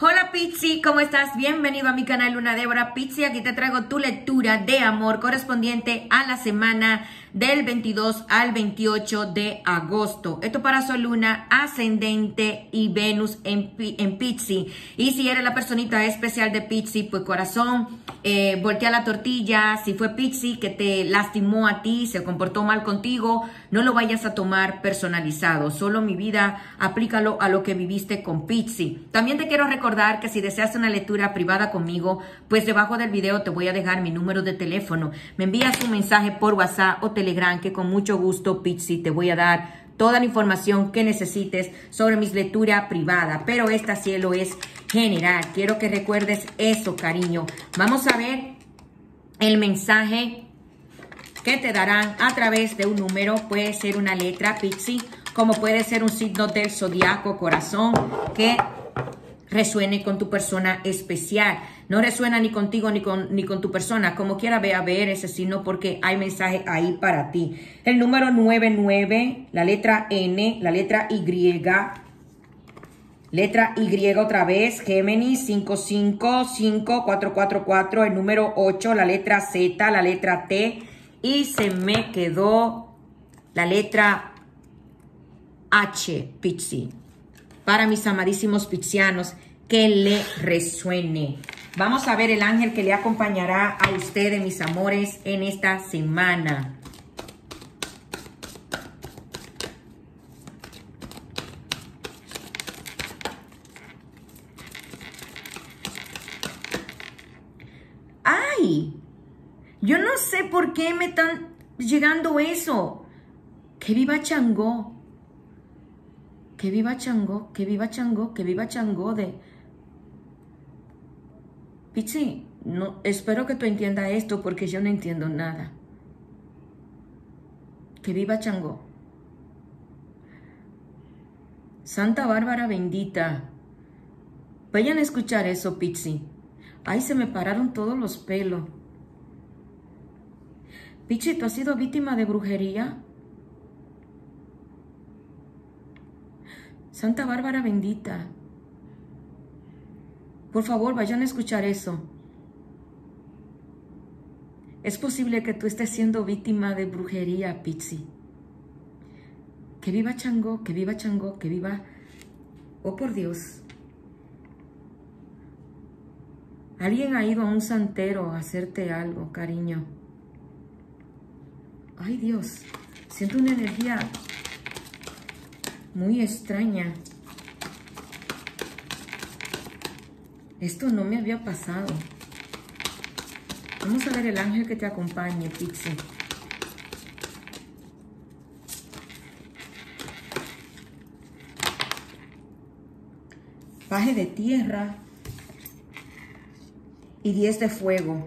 Hola Pizzi, ¿cómo estás? Bienvenido a mi canal Luna Débora Pizzi. Aquí te traigo tu lectura de amor correspondiente a la semana del 22 al 28 de agosto. Esto para su luna ascendente y Venus en, en Pizzi. Y si eres la personita especial de Pizzi, pues corazón, eh, voltea la tortilla. Si fue Pizzi que te lastimó a ti, se comportó mal contigo, no lo vayas a tomar personalizado. Solo mi vida, aplícalo a lo que viviste con Pizzi. También te quiero recordar que si deseas una lectura privada conmigo, pues debajo del video te voy a dejar mi número de teléfono. Me envías un mensaje por WhatsApp o Telegram que con mucho gusto, Pizzi, te voy a dar toda la información que necesites sobre mis lecturas privadas. Pero esta cielo es general. Quiero que recuerdes eso, cariño. Vamos a ver el mensaje que te darán a través de un número. Puede ser una letra, Pixie, como puede ser un signo del zodiaco, corazón, que resuene con tu persona especial. No resuena ni contigo ni con, ni con tu persona. Como quiera, ve a ver ese signo porque hay mensaje ahí para ti. El número 99, la letra N, la letra Y, letra Y otra vez, Géminis 555444, el número 8, la letra Z, la letra T y se me quedó la letra H, Pizzi. Para mis amadísimos pizzianos, que le resuene. Vamos a ver el ángel que le acompañará a ustedes, mis amores, en esta semana. ¡Ay! Yo no sé por qué me están llegando eso. Que viva Changó. Que viva Changó, que viva Changó, que viva Changó de Pichi, no, espero que tú entiendas esto porque yo no entiendo nada. Que viva Changó. Santa Bárbara bendita. Vayan a escuchar eso, Pichi. Ay, se me pararon todos los pelos. Pichi, ¿tú has sido víctima de brujería? Santa Bárbara bendita. Por favor, vayan a escuchar eso. Es posible que tú estés siendo víctima de brujería, Pizzi. Que viva Changó, que viva Changó, que viva... Oh, por Dios. Alguien ha ido a un santero a hacerte algo, cariño. Ay, Dios. Siento una energía muy extraña. Esto no me había pasado. Vamos a ver el ángel que te acompañe, Pixie. Paje de tierra y diez de fuego.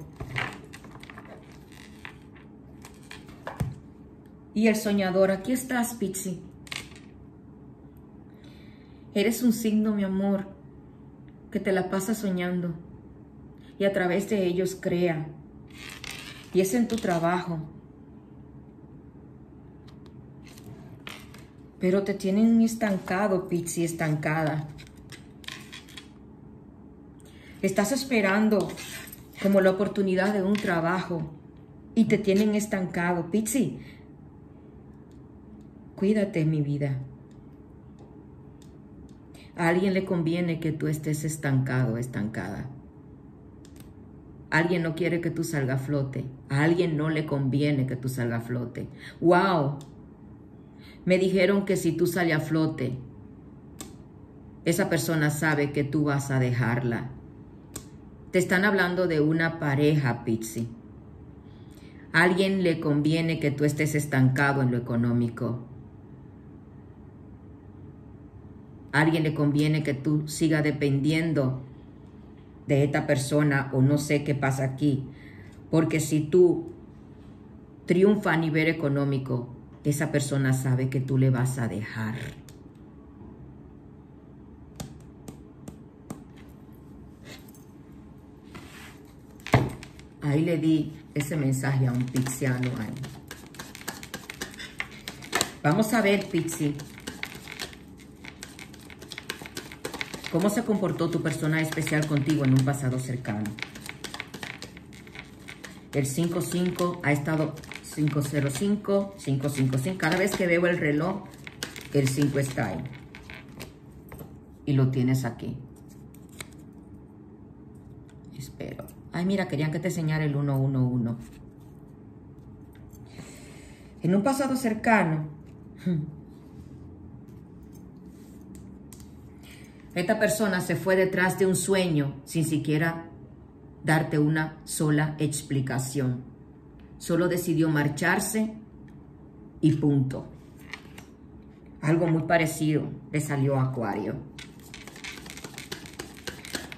Y el soñador, aquí estás, Pixie. Eres un signo, mi amor, que te la pasa soñando y a través de ellos crea. Y es en tu trabajo. Pero te tienen estancado, Pizzi, estancada. Estás esperando como la oportunidad de un trabajo y te tienen estancado. Pizzi, cuídate, mi vida. A alguien le conviene que tú estés estancado, estancada. Alguien no quiere que tú salga a flote. A alguien no le conviene que tú salga a flote. ¡Wow! Me dijeron que si tú sales a flote, esa persona sabe que tú vas a dejarla. Te están hablando de una pareja, Pizzi. A alguien le conviene que tú estés estancado en lo económico. Alguien le conviene que tú sigas dependiendo de esta persona o no sé qué pasa aquí. Porque si tú triunfas a nivel económico, esa persona sabe que tú le vas a dejar. Ahí le di ese mensaje a un pixiano Vamos a ver, Pixie. ¿Cómo se comportó tu persona especial contigo en un pasado cercano? El 55 ha estado 505, 555. Cada vez que veo el reloj, el 5 está ahí. Y lo tienes aquí. Espero. Ay, mira, querían que te enseñara el 111. En un pasado cercano, esta persona se fue detrás de un sueño sin siquiera darte una sola explicación. Solo decidió marcharse y punto. Algo muy parecido le salió a Acuario.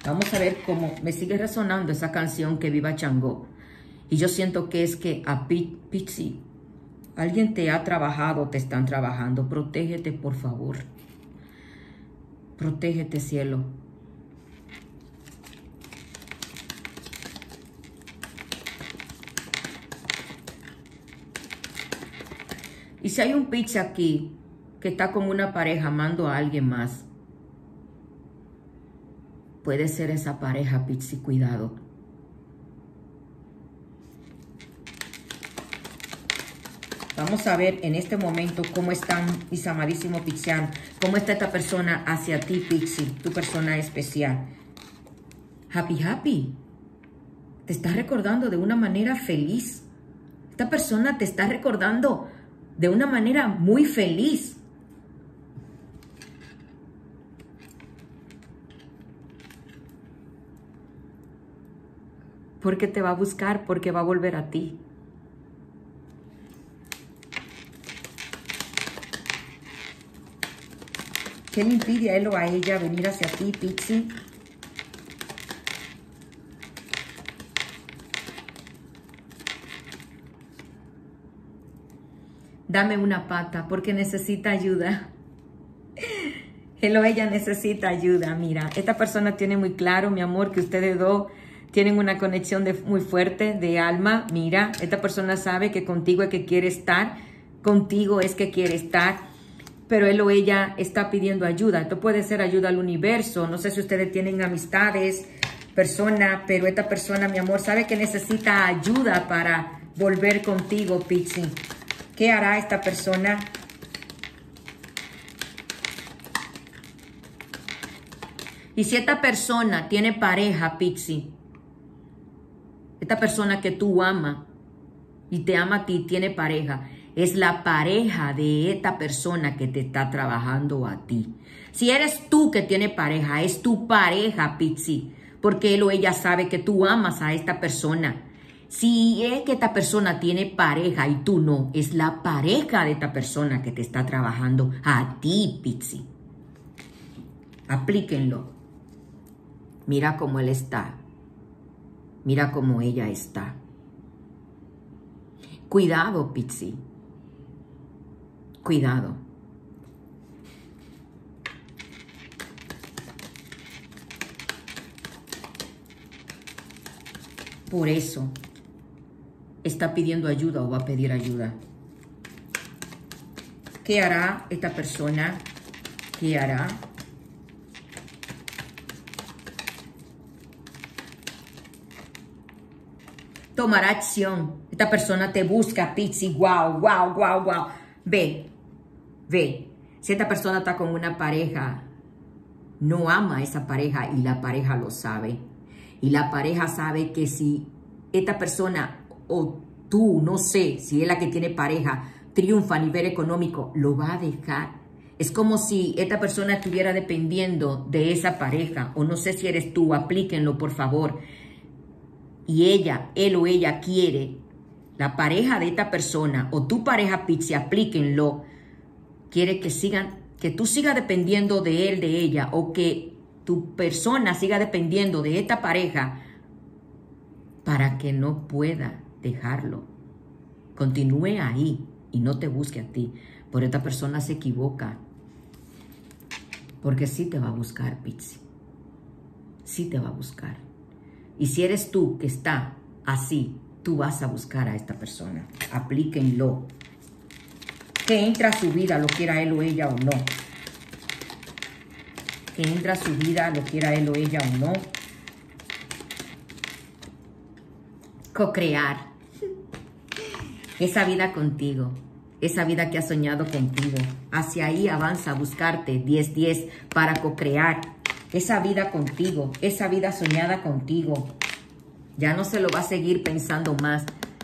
Vamos a ver cómo me sigue resonando esa canción que viva Changó. Y yo siento que es que a Pixie, alguien te ha trabajado, te están trabajando. Protégete, por favor. Protégete, cielo. Y si hay un pitch aquí que está como una pareja amando a alguien más, puede ser esa pareja, Pizzi, cuidado. Vamos a ver en este momento cómo están, mis amadísimos Pixian, cómo está esta persona hacia ti, Pixie, tu persona especial. Happy, happy. Te está recordando de una manera feliz. Esta persona te está recordando de una manera muy feliz. Porque te va a buscar, porque va a volver a ti. ¿Qué le impide a él o a ella venir hacia ti, Pixie? dame una pata porque necesita ayuda. Él o ella necesita ayuda. Mira, esta persona tiene muy claro, mi amor, que ustedes dos tienen una conexión de, muy fuerte de alma. Mira, esta persona sabe que contigo es que quiere estar, contigo es que quiere estar, pero él o ella está pidiendo ayuda. Esto puede ser ayuda al universo. No sé si ustedes tienen amistades, persona, pero esta persona, mi amor, sabe que necesita ayuda para volver contigo, Pixie. ¿Qué hará esta persona? Y si esta persona tiene pareja, Pixie, esta persona que tú amas y te ama a ti, tiene pareja, es la pareja de esta persona que te está trabajando a ti. Si eres tú que tiene pareja, es tu pareja, Pixie, porque él o ella sabe que tú amas a esta persona si es que esta persona tiene pareja y tú no, es la pareja de esta persona que te está trabajando a ti, Pixie. Aplíquenlo. Mira cómo él está. Mira cómo ella está. Cuidado, Pixie. Cuidado. Por eso está pidiendo ayuda o va a pedir ayuda. ¿Qué hará esta persona? ¿Qué hará? Tomará acción. Esta persona te busca, Pizzi. Wow, wow, wow, wow. Ve, ve. Si esta persona está con una pareja, no ama a esa pareja y la pareja lo sabe. Y la pareja sabe que si esta persona o tú, no sé, si es la que tiene pareja, triunfa a nivel económico, lo va a dejar. Es como si esta persona estuviera dependiendo de esa pareja, o no sé si eres tú, aplíquenlo por favor. Y ella, él o ella quiere, la pareja de esta persona, o tu pareja Pixie, aplíquenlo, quiere que sigan, que tú sigas dependiendo de él, de ella, o que tu persona siga dependiendo de esta pareja para que no pueda dejarlo. Continúe ahí y no te busque a ti. Por esta persona se equivoca. Porque sí te va a buscar, Pizzi. Sí te va a buscar. Y si eres tú que está así, tú vas a buscar a esta persona. Aplíquenlo. Que entra a su vida, lo quiera él o ella o no. que entra a su vida, lo quiera él o ella o no. Co-crear esa vida contigo, esa vida que has soñado contigo. Hacia ahí avanza a buscarte 10-10 para co-crear esa vida contigo, esa vida soñada contigo. Ya no se lo va a seguir pensando más,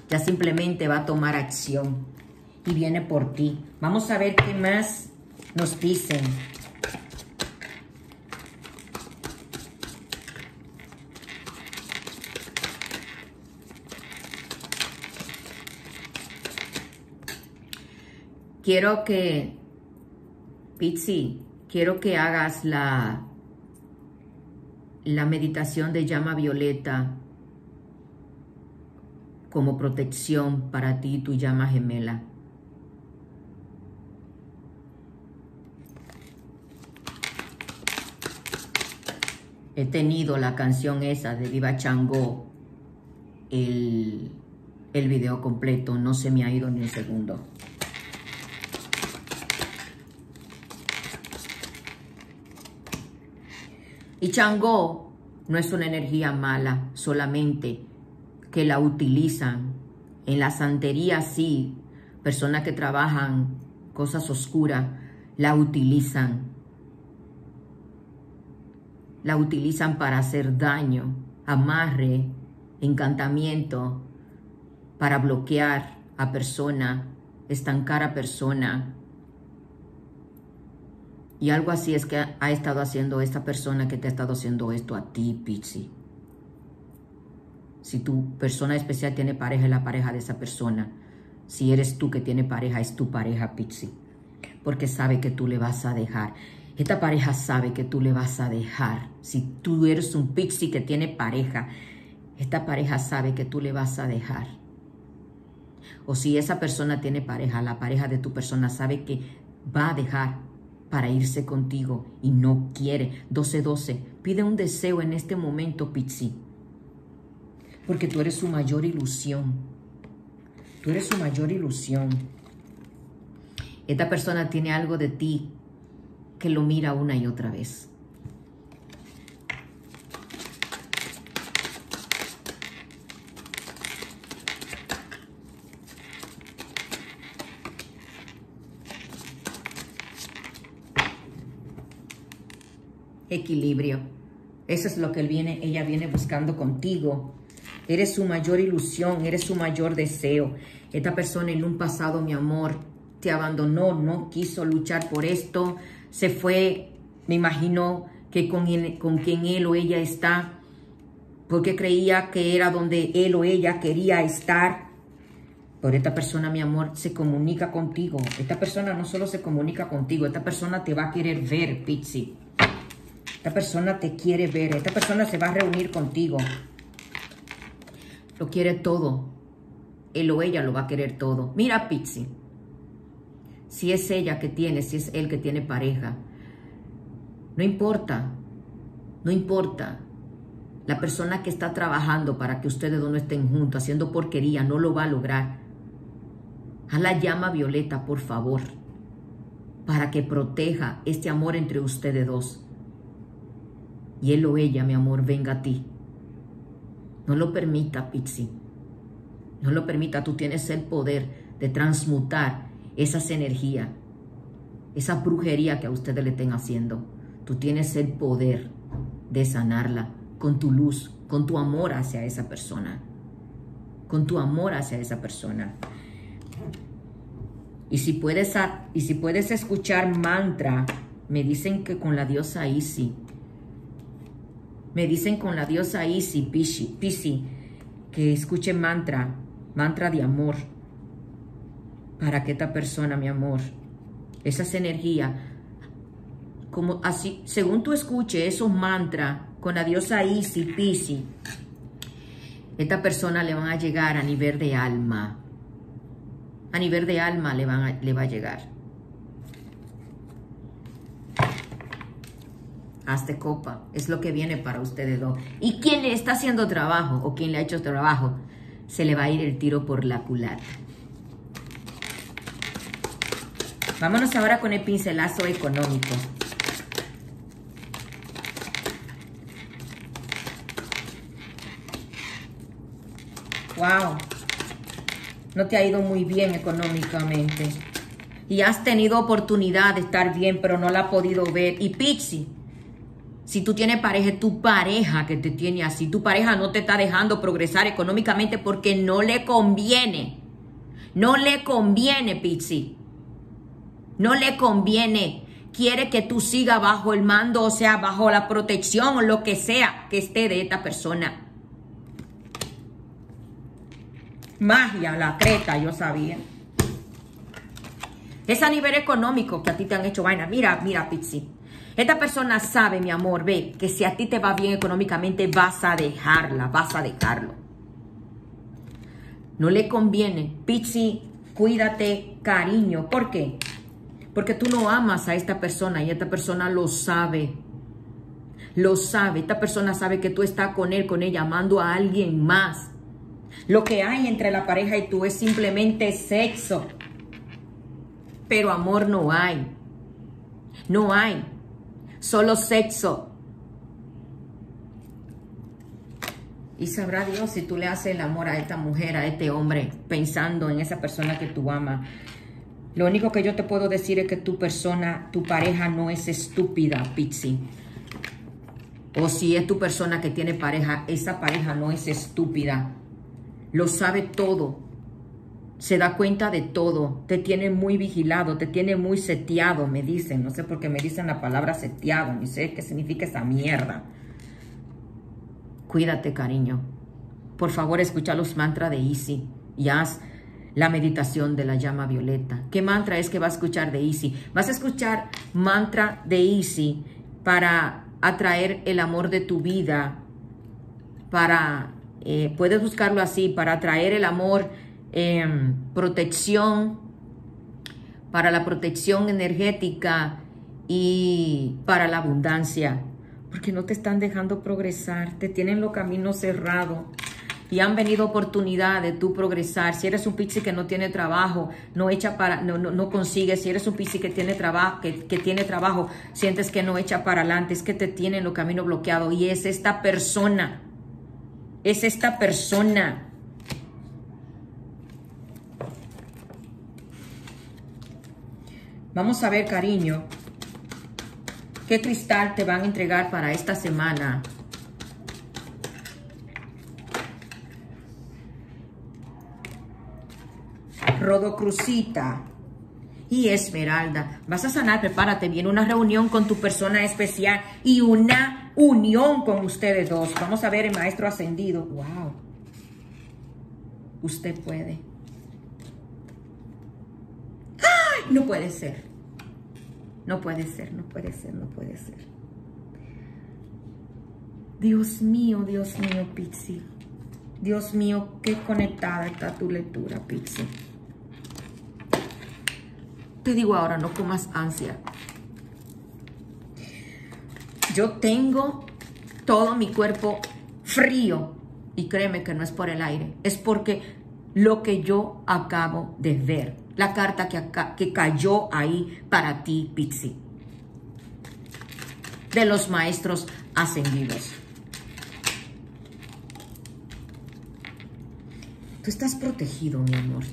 ya simplemente va a tomar acción y viene por ti. Vamos a ver qué más nos dicen. Quiero que, Pizzi, quiero que hagas la, la meditación de llama violeta como protección para ti, tu llama gemela. He tenido la canción esa de Viva Chango, el, el video completo, no se me ha ido ni un segundo. Y Changó no es una energía mala, solamente que la utilizan. En la santería sí, personas que trabajan cosas oscuras, la utilizan. La utilizan para hacer daño, amarre, encantamiento, para bloquear a persona, estancar a persona, y algo así es que ha estado haciendo esta persona que te ha estado haciendo esto a ti, Pizzi. Si tu persona especial tiene pareja, es la pareja de esa persona. Si eres tú que tiene pareja, es tu pareja, Pizzi. Porque sabe que tú le vas a dejar. Esta pareja sabe que tú le vas a dejar. Si tú eres un Pixie que tiene pareja, esta pareja sabe que tú le vas a dejar. O si esa persona tiene pareja, la pareja de tu persona sabe que va a dejar para irse contigo y no quiere. 12-12, pide un deseo en este momento, Pizzi. Porque tú eres su mayor ilusión. Tú eres su mayor ilusión. Esta persona tiene algo de ti que lo mira una y otra vez. equilibrio. Eso es lo que él viene, ella viene buscando contigo. Eres su mayor ilusión, eres su mayor deseo. Esta persona en un pasado, mi amor, te abandonó, no quiso luchar por esto, se fue, me imagino que con, con quien él o ella está, porque creía que era donde él o ella quería estar. Pero esta persona, mi amor, se comunica contigo. Esta persona no solo se comunica contigo, esta persona te va a querer ver, Pizzi. Esta persona te quiere ver. Esta persona se va a reunir contigo. Lo quiere todo. Él o ella lo va a querer todo. Mira, Pizzi. Si es ella que tiene, si es él que tiene pareja. No importa. No importa. La persona que está trabajando para que ustedes dos no estén juntos, haciendo porquería, no lo va a lograr. A la llama violeta, por favor, para que proteja este amor entre ustedes dos y él o ella, mi amor, venga a ti. No lo permita, Pizzi. No lo permita. Tú tienes el poder de transmutar esas energías, esa brujería que a ustedes le estén haciendo. Tú tienes el poder de sanarla con tu luz, con tu amor hacia esa persona. Con tu amor hacia esa persona. Y si puedes, y si puedes escuchar mantra, me dicen que con la diosa Isi, me dicen con la diosa Isi, Pisi, que escuche mantra, mantra de amor, para que esta persona, mi amor, esas energías, como así, según tú escuches esos mantras con la diosa Isi, Pisi, esta persona le van a llegar a nivel de alma. A nivel de alma le, van le va a llegar. Hazte copa, es lo que viene para ustedes dos. Y quien le está haciendo trabajo o quien le ha hecho trabajo, se le va a ir el tiro por la culata. Vámonos ahora con el pincelazo económico. Wow, no te ha ido muy bien económicamente. Y has tenido oportunidad de estar bien, pero no la has podido ver. Y Pixie, si tú tienes pareja, es tu pareja que te tiene así. Tu pareja no te está dejando progresar económicamente porque no le conviene. No le conviene, Pixie. No le conviene. Quiere que tú sigas bajo el mando, o sea, bajo la protección o lo que sea que esté de esta persona. Magia, la creta, yo sabía. Es a nivel económico que a ti te han hecho vaina. Mira, mira, Pixie. Esta persona sabe, mi amor, ve, que si a ti te va bien económicamente, vas a dejarla, vas a dejarlo. No le conviene. Pixie, cuídate, cariño. ¿Por qué? Porque tú no amas a esta persona y esta persona lo sabe. Lo sabe. Esta persona sabe que tú estás con él, con ella, amando a alguien más. Lo que hay entre la pareja y tú es simplemente sexo. Pero amor no hay. No hay. Solo sexo. Y sabrá Dios si tú le haces el amor a esta mujer, a este hombre, pensando en esa persona que tú amas. Lo único que yo te puedo decir es que tu persona, tu pareja no es estúpida, Pixie. O si es tu persona que tiene pareja, esa pareja no es estúpida lo sabe todo, se da cuenta de todo, te tiene muy vigilado, te tiene muy seteado, me dicen, no sé por qué me dicen la palabra seteado, ni sé qué significa esa mierda. Cuídate, cariño. Por favor, escucha los mantras de Easy y haz la meditación de la llama violeta. ¿Qué mantra es que vas a escuchar de Easy? Vas a escuchar mantra de Easy para atraer el amor de tu vida, para eh, puedes buscarlo así para atraer el amor, em, protección, para la protección energética y para la abundancia. Porque no te están dejando progresar, te tienen los caminos cerrados y han venido oportunidades de tú progresar. Si eres un pixie que no tiene trabajo, no echa para, no, no, no consigue. Si eres un pixie que tiene trabajo, que, que, tiene trabajo, sientes que no echa para adelante, es que te tienen los caminos bloqueados. Y es esta persona es esta persona. Vamos a ver, cariño, qué cristal te van a entregar para esta semana. Rodocrucita y Esmeralda. Vas a sanar, prepárate, viene una reunión con tu persona especial y una unión con ustedes dos. Vamos a ver el maestro ascendido. Wow. Usted puede. ¡Ay! No puede ser. No puede ser, no puede ser, no puede ser. Dios mío, Dios mío, Pixie. Dios mío, qué conectada está tu lectura, Pixie. Te digo ahora, no comas ansia. Yo tengo todo mi cuerpo frío y créeme que no es por el aire, es porque lo que yo acabo de ver, la carta que, que cayó ahí para ti, Pixie, de los maestros ascendidos. Tú estás protegido, mi amor.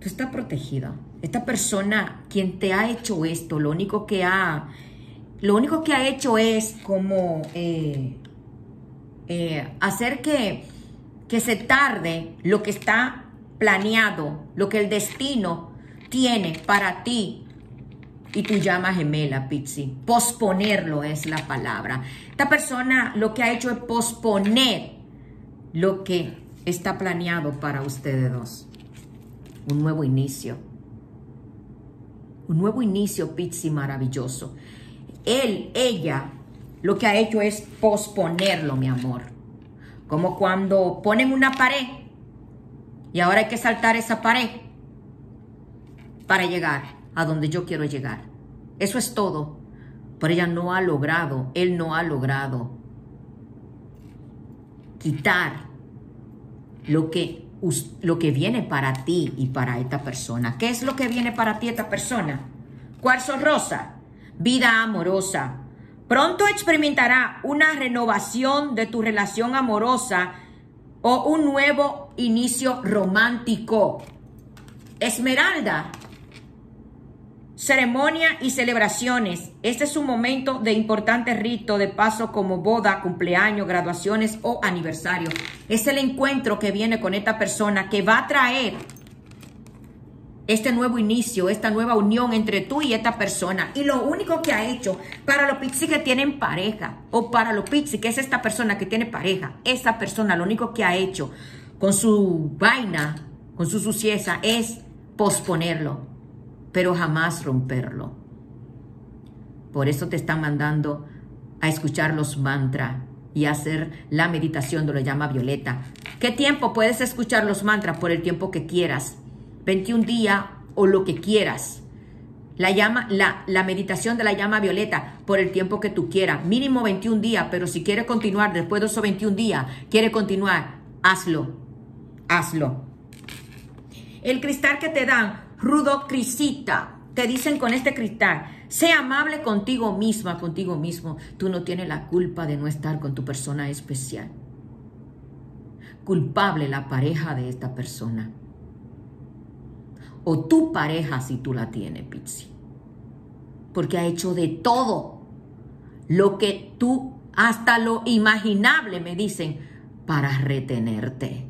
Tú estás protegida. Esta persona, quien te ha hecho esto, lo único que ha, lo único que ha hecho es como eh, eh, hacer que, que se tarde lo que está planeado, lo que el destino tiene para ti y tu llama gemela, Pixie. Posponerlo es la palabra. Esta persona lo que ha hecho es posponer lo que está planeado para ustedes dos. Un nuevo inicio un nuevo inicio, Pixie, maravilloso. Él, ella, lo que ha hecho es posponerlo, mi amor. Como cuando ponen una pared y ahora hay que saltar esa pared para llegar a donde yo quiero llegar. Eso es todo. Pero ella no ha logrado, él no ha logrado quitar lo que lo que viene para ti y para esta persona. ¿Qué es lo que viene para ti esta persona? Cuarzo rosa, vida amorosa. Pronto experimentará una renovación de tu relación amorosa o un nuevo inicio romántico. Esmeralda, ceremonia y celebraciones. Este es un momento de importante rito de paso como boda, cumpleaños, graduaciones o aniversario. Es el encuentro que viene con esta persona que va a traer este nuevo inicio, esta nueva unión entre tú y esta persona. Y lo único que ha hecho para los pixie que tienen pareja, o para los pixie que es esta persona que tiene pareja, esta persona lo único que ha hecho con su vaina, con su sucieza, es posponerlo, pero jamás romperlo. Por eso te están mandando a escuchar los mantras y hacer la meditación de lo llama Violeta. ¿Qué tiempo puedes escuchar los mantras? Por el tiempo que quieras. 21 días o lo que quieras. La, llama, la, la meditación de la llama violeta por el tiempo que tú quieras. Mínimo 21 días, pero si quieres continuar después de esos 21 días, quiere continuar, hazlo. Hazlo. El cristal que te dan, rudo crisita. Te dicen con este cristal, sé amable contigo misma, contigo mismo. Tú no tienes la culpa de no estar con tu persona especial. Culpable la pareja de esta persona o tu pareja si tú la tienes, Pizzi. Porque ha hecho de todo lo que tú, hasta lo imaginable, me dicen, para retenerte,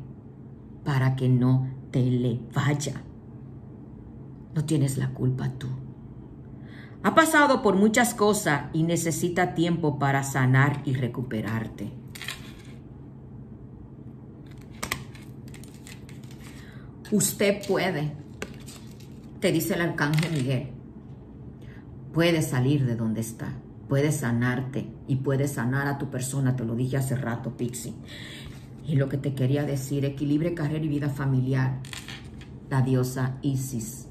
para que no te le vaya. No tienes la culpa tú. Ha pasado por muchas cosas y necesita tiempo para sanar y recuperarte. Usted puede te dice el arcángel Miguel, puedes salir de donde está, puedes sanarte y puedes sanar a tu persona, te lo dije hace rato, Pixie. Y lo que te quería decir, equilibre carrera y vida familiar, la diosa Isis.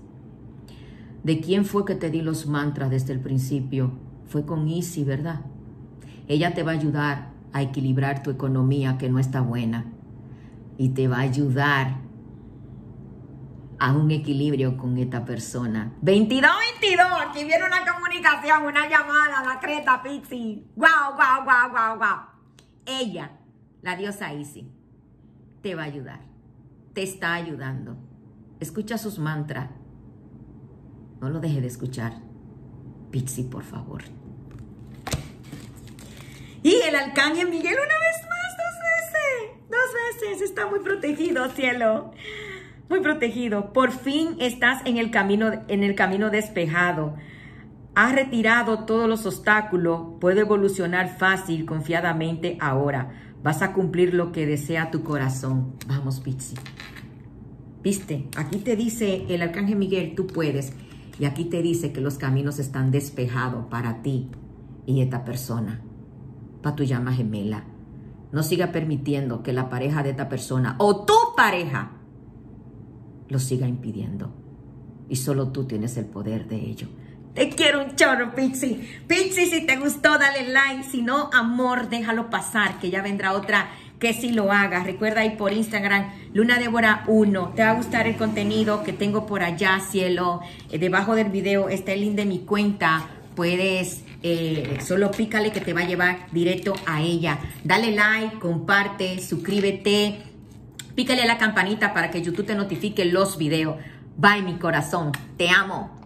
¿De quién fue que te di los mantras desde el principio? Fue con Isis, ¿verdad? Ella te va a ayudar a equilibrar tu economía que no está buena y te va a ayudar a un equilibrio con esta persona. 2222, aquí viene una comunicación, una llamada, la creta Pixie. Wow, wow, wow, wow, wow. Ella, la diosa Isis, te va a ayudar. Te está ayudando. Escucha sus mantras. No lo deje de escuchar. Pixie, por favor. Y el arcángel Miguel una vez más, dos veces. Dos veces. Está muy protegido, cielo muy protegido. Por fin estás en el camino, en el camino despejado. Has retirado todos los obstáculos. Puede evolucionar fácil, confiadamente ahora. Vas a cumplir lo que desea tu corazón. Vamos, Pizzi. Viste, aquí te dice el arcángel Miguel, tú puedes. Y aquí te dice que los caminos están despejados para ti y esta persona, para tu llama gemela. No siga permitiendo que la pareja de esta persona o tu pareja lo siga impidiendo. Y solo tú tienes el poder de ello. Te quiero un chorro, Pixie. Pixie, si te gustó, dale like. Si no, amor, déjalo pasar, que ya vendrá otra que si lo hagas. Recuerda ahí por Instagram, Luna Débora 1. Te va a gustar el contenido que tengo por allá, cielo. Eh, debajo del video está el link de mi cuenta. Puedes, eh, solo pícale que te va a llevar directo a ella. Dale like, comparte, suscríbete Pícale la campanita para que YouTube te notifique los videos. Bye, mi corazón. Te amo.